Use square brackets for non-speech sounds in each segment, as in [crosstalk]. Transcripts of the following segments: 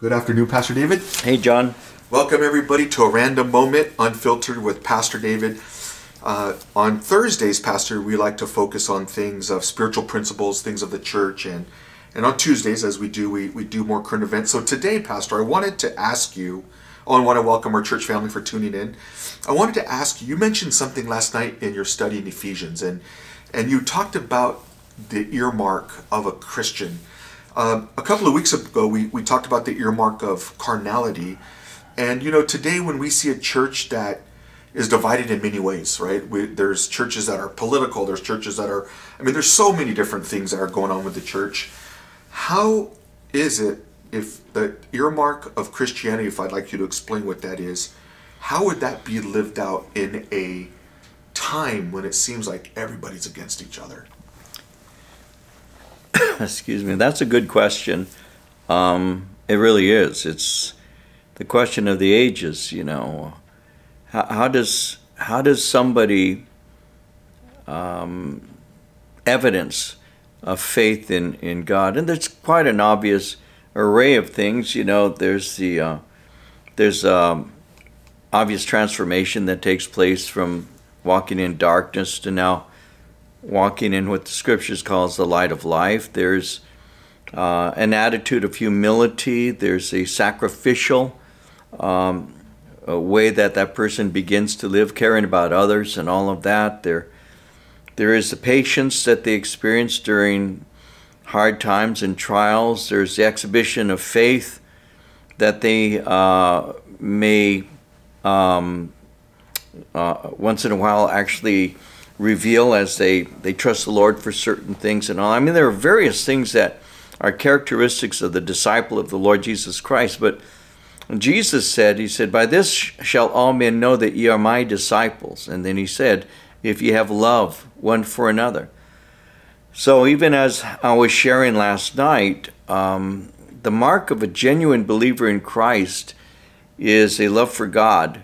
Good afternoon, Pastor David. Hey, John. Welcome, everybody, to a random moment unfiltered with Pastor David. Uh, on Thursdays, Pastor, we like to focus on things of spiritual principles, things of the church, and and on Tuesdays, as we do, we, we do more current events. So today, Pastor, I wanted to ask you, oh, I want to welcome our church family for tuning in. I wanted to ask you, you mentioned something last night in your study in Ephesians, and and you talked about the earmark of a Christian. Um, a couple of weeks ago, we, we talked about the earmark of carnality. And, you know, today when we see a church that is divided in many ways, right? We, there's churches that are political, there's churches that are, I mean, there's so many different things that are going on with the church. How is it if the earmark of Christianity, if I'd like you to explain what that is, how would that be lived out in a time when it seems like everybody's against each other? [coughs] Excuse me. That's a good question. Um, it really is. It's the question of the ages. You know, how, how does how does somebody um, evidence of faith in in God? And there's quite an obvious array of things. You know, there's the uh, there's um, obvious transformation that takes place from walking in darkness to now walking in what the scriptures calls the light of life. There's uh, an attitude of humility. There's a sacrificial um, a way that that person begins to live, caring about others and all of that. There, there is the patience that they experience during hard times and trials. There's the exhibition of faith that they uh, may um, uh, once in a while actually reveal as they, they trust the Lord for certain things and all. I mean, there are various things that are characteristics of the disciple of the Lord Jesus Christ, but Jesus said, He said, By this shall all men know that ye are my disciples. And then He said, If ye have love one for another. So even as I was sharing last night, um, the mark of a genuine believer in Christ is a love for God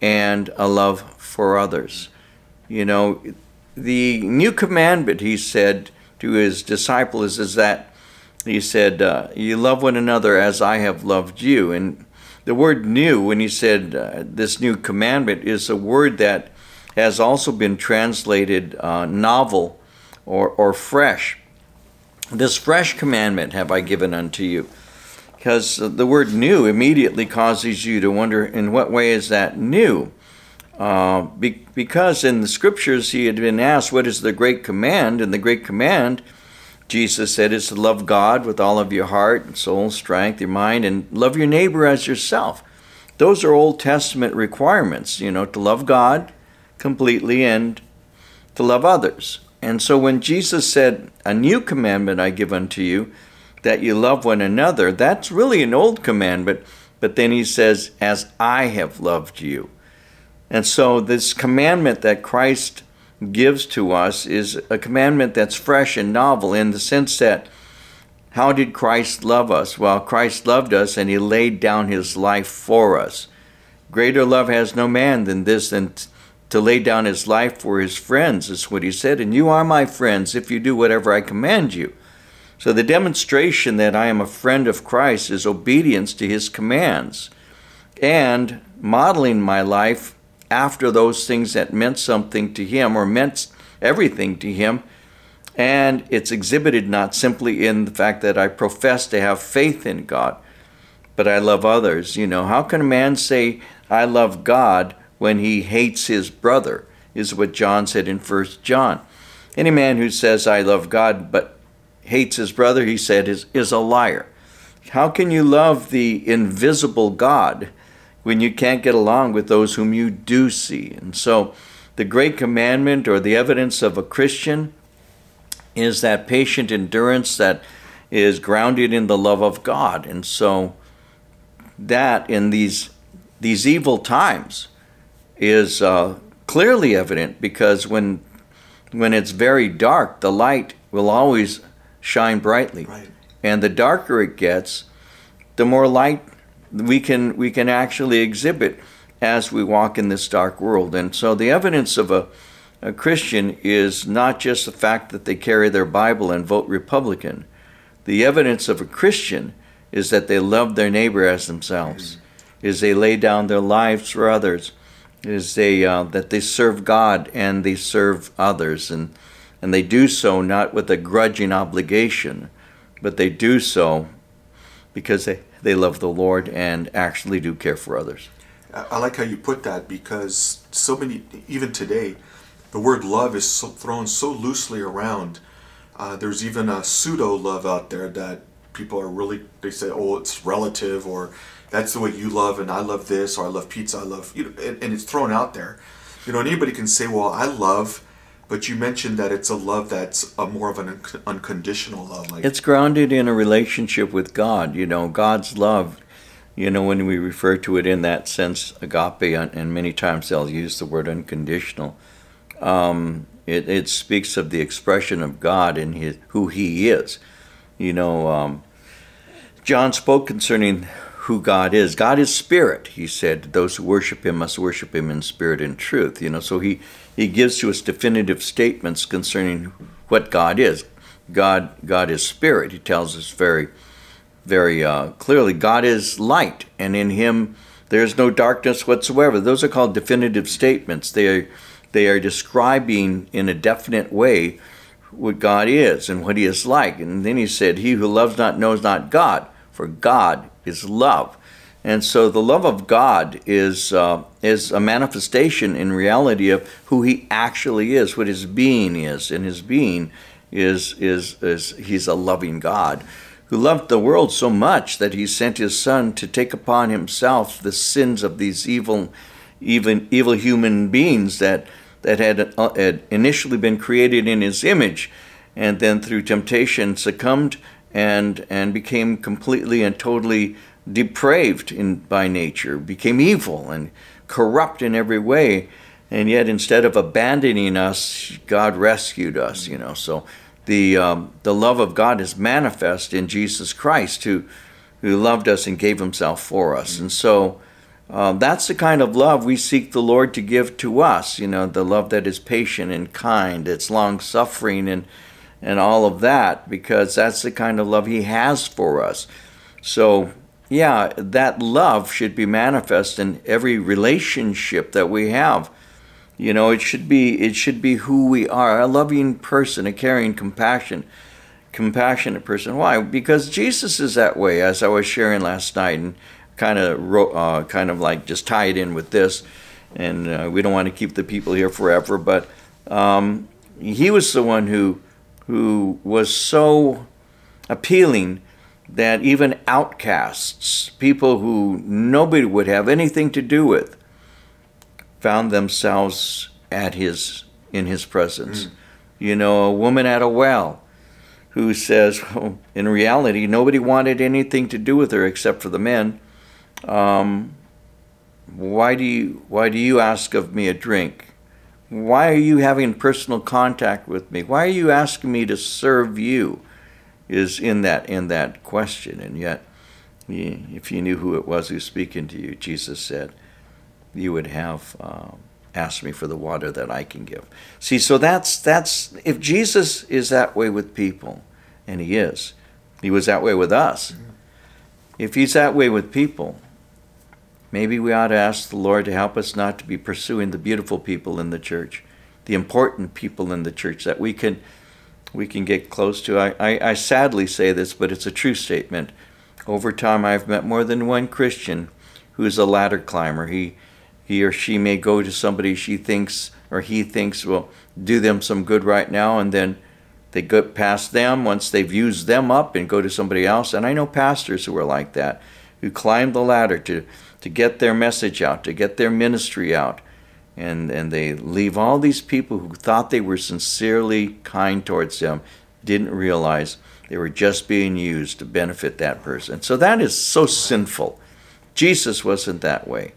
and a love for others. You know, the new commandment, he said to his disciples, is that he said, uh, You love one another as I have loved you. And the word new, when he said uh, this new commandment, is a word that has also been translated uh, novel or, or fresh. This fresh commandment have I given unto you. Because the word new immediately causes you to wonder in what way is that new? Uh, be, because in the scriptures he had been asked, What is the great command? And the great command, Jesus said, is to love God with all of your heart, and soul, strength, your mind, and love your neighbor as yourself. Those are Old Testament requirements, you know, to love God completely and to love others. And so when Jesus said, A new commandment I give unto you, that you love one another, that's really an old commandment. But then he says, As I have loved you. And so, this commandment that Christ gives to us is a commandment that's fresh and novel in the sense that how did Christ love us? Well, Christ loved us and he laid down his life for us. Greater love has no man than this, than to lay down his life for his friends, is what he said. And you are my friends if you do whatever I command you. So, the demonstration that I am a friend of Christ is obedience to his commands and modeling my life after those things that meant something to him or meant everything to him. And it's exhibited not simply in the fact that I profess to have faith in God, but I love others. You know, how can a man say, I love God when he hates his brother? Is what John said in First John. Any man who says, I love God, but hates his brother, he said, is, is a liar. How can you love the invisible God when you can't get along with those whom you do see. And so, the great commandment or the evidence of a Christian is that patient endurance that is grounded in the love of God. And so, that in these these evil times is uh, clearly evident because when when it's very dark, the light will always shine brightly, right. and the darker it gets, the more light we can we can actually exhibit as we walk in this dark world. And so the evidence of a, a Christian is not just the fact that they carry their Bible and vote Republican. The evidence of a Christian is that they love their neighbor as themselves, is they lay down their lives for others, is they uh, that they serve God and they serve others, and and they do so not with a grudging obligation, but they do so because they, they love the Lord and actually do care for others. I like how you put that because so many, even today, the word love is so, thrown so loosely around. Uh, there's even a pseudo love out there that people are really, they say, oh, it's relative or that's the way you love and I love this or I love pizza, I love, you know, and, and it's thrown out there. You know, anybody can say, well, I love but you mentioned that it's a love that's a more of an un- unconditional love. Like it's grounded in a relationship with God. You know, God's love. You know, when we refer to it in that sense, agape, and many times they'll use the word unconditional. Um, it, it speaks of the expression of God in his, who He is. You know, um, John spoke concerning who God is. God is spirit, he said. Those who worship him must worship him in spirit and truth. You know, so he, he gives to us definitive statements concerning what God is. God God is spirit. He tells us very very uh, clearly God is light, and in him there is no darkness whatsoever. Those are called definitive statements. They are they are describing in a definite way what God is and what he is like. And then he said, He who loves not knows not God, for God is love. And so the love of God is, uh, is a manifestation in reality of who he actually is, what his being is. And his being is, is, is he's a loving God who loved the world so much that he sent his son to take upon himself the sins of these evil, even evil human beings that, that had, uh, had initially been created in his image and then through temptation succumbed and, and became completely and totally depraved in, by nature, became evil and corrupt in every way. And yet, instead of abandoning us, God rescued us, you know. So the, um, the love of God is manifest in Jesus Christ, who, who loved us and gave himself for us. And so um, that's the kind of love we seek the Lord to give to us, you know, the love that is patient and kind, it's long suffering and, and all of that, because that's the kind of love he has for us. So yeah, that love should be manifest in every relationship that we have. You know, it should be it should be who we are, a loving person, a caring, compassion, compassionate person. Why? Because Jesus is that way, as I was sharing last night, and kind of uh, kind of like just tie it in with this. And uh, we don't want to keep the people here forever, but um, he was the one who who was so appealing that even outcasts, people who nobody would have anything to do with, found themselves at his in his presence. Mm. You know, a woman at a well who says, [laughs] well, in reality, nobody wanted anything to do with her except for the men. Um, why do you why do you ask of me a drink? Why are you having personal contact with me? Why are you asking me to serve you? is in that in that question, and yet, if you knew who it was who's speaking to you, Jesus said, you would have um, asked me for the water that I can give. See, so that's that's if Jesus is that way with people, and He is, He was that way with us. If He's that way with people, maybe we ought to ask the Lord to help us not to be pursuing the beautiful people in the church, the important people in the church that we can we can get close to. I, I, I sadly say this, but it's a true statement. Over time, I've met more than one Christian who is a ladder climber. He, he or she may go to somebody she thinks or he thinks will do them some good right now, and then they go past them once they've used them up and go to somebody else. And I know pastors who are like that, who climb the ladder to, to get their message out, to get their ministry out. And and they leave all these people who thought they were sincerely kind towards them didn't realize they were just being used to benefit that person. So that is so sinful. Jesus wasn't that way.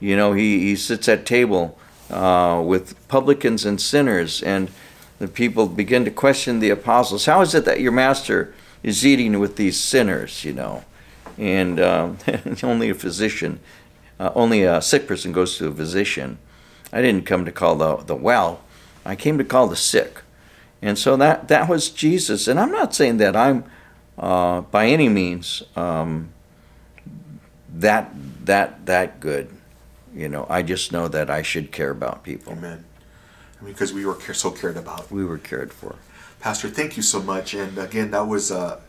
You know he, he sits at table uh, with publicans and sinners and the people begin to question the apostles. How is it that your master is eating with these sinners you know and um, [laughs] only a physician uh, only a sick person goes to a physician I didn't come to call the, the well, I came to call the sick. And so that, that was Jesus. And I'm not saying that I'm uh, by any means um, that that that good. You know, I just know that I should care about people. Amen. I mean, because we were care, so cared about. We were cared for. Pastor, thank you so much. And again, that was uh,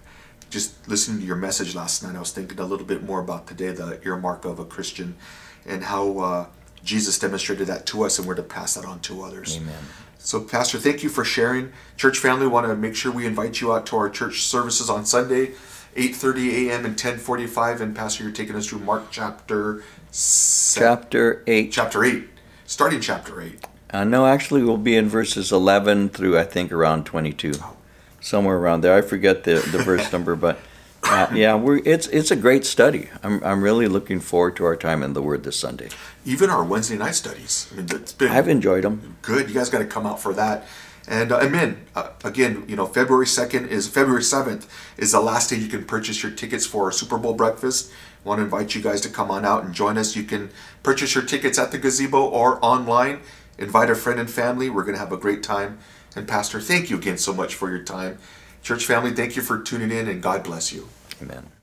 just listening to your message last night. I was thinking a little bit more about today, the earmark of a Christian, and how uh, Jesus demonstrated that to us, and we're to pass that on to others. Amen. So, Pastor, thank you for sharing. Church family, want to make sure we invite you out to our church services on Sunday, 8:30 a.m. and 10:45. And Pastor, you're taking us through Mark chapter Chapter eight. chapter eight, starting chapter eight. Uh, no, actually, we'll be in verses 11 through I think around 22, somewhere around there. I forget the, the verse [laughs] number, but uh, yeah, we're it's it's a great study. I'm I'm really looking forward to our time in the Word this Sunday. Even our Wednesday night studies. I mean, it's been I've enjoyed them. good. You guys got to come out for that. And uh, amen. Uh, again, you know, February second is February seventh is the last day you can purchase your tickets for our Super Bowl breakfast. Want to invite you guys to come on out and join us. You can purchase your tickets at the gazebo or online. Invite a friend and family. We're going to have a great time. And Pastor, thank you again so much for your time. Church family, thank you for tuning in, and God bless you. Amen.